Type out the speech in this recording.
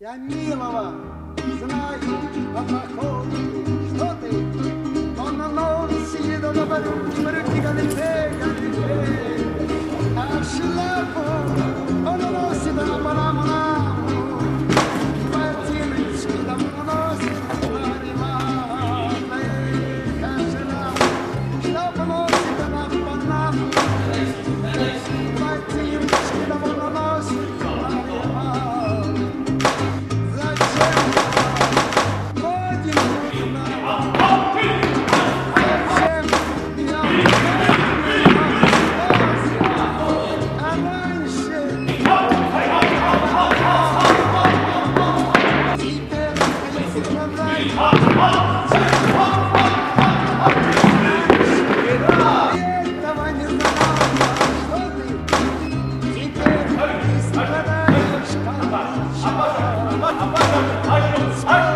Я милого знаю по походу, что ты, он на нос едет, руки, руки, руки, Abbas, Abbas, Abbas, Abbas, Abbas, Abbas, Abbas, Abbas,